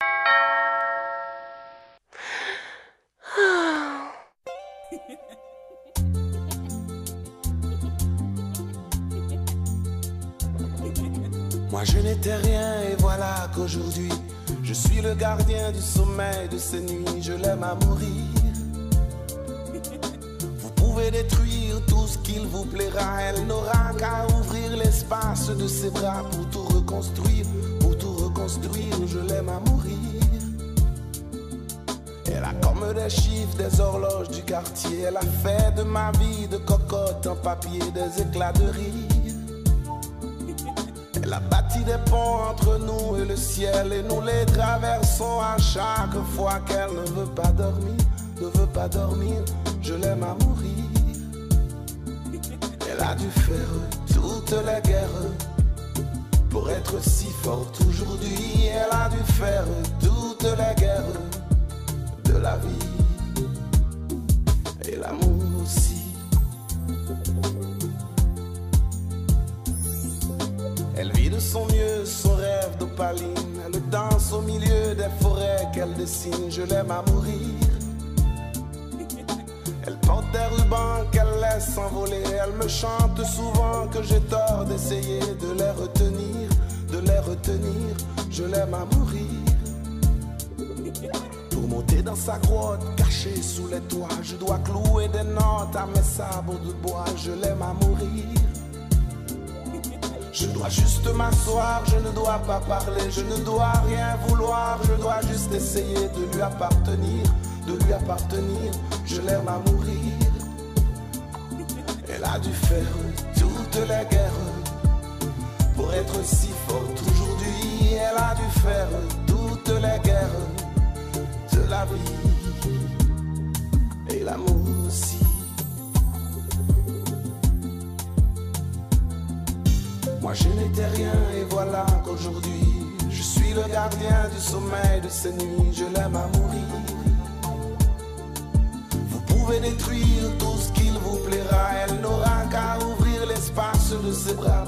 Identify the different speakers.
Speaker 1: Moi je n'étais rien et voilà qu'aujourd'hui je suis le gardien du sommeil de ces nuits, je l'aime à mourir. Vous pouvez détruire tout ce qu'il vous plaira, elle n'aura de ses bras pour tout reconstruire, pour tout reconstruire, je l'aime à mourir. Elle a comme des chiffres, des horloges du quartier, elle a fait de ma vie de cocotte en papier, des éclats de rire. Elle a bâti des ponts entre nous et le ciel et nous les traversons à chaque fois qu'elle ne veut pas dormir, ne veut pas dormir, je l'aime à mourir. Elle a dû faire les guerres pour être si forte aujourd'hui. Elle a dû faire toutes les guerres de la vie et l'amour aussi. Elle vit de son mieux son rêve d'opaline. Elle danse au milieu des forêts qu'elle dessine. Je l'aime à mourir. Elle porte des rubans qu'elle laisse s'envoler. Elle me chante souvent que j'ai tort d'essayer de les retenir, de les retenir. Je l'aime à mourir. Pour monter dans sa grotte, cachée sous les toits, je dois clouer des notes à mes sabots de bois. Je l'aime à mourir. Je dois juste m'asseoir, je ne dois pas parler, je ne dois rien vouloir, je dois juste essayer de lui appartenir, de lui appartenir, je l'aime à mourir. A dû faire toutes les guerres pour être si forte aujourd'hui. Elle a dû faire toutes les guerres de la vie et l'amour aussi. Moi je n'étais rien et voilà qu'aujourd'hui je suis le gardien du sommeil de ces nuits, je l'aime à mourir. Vous pouvez détruire tout ses bras pour tout reconstruire.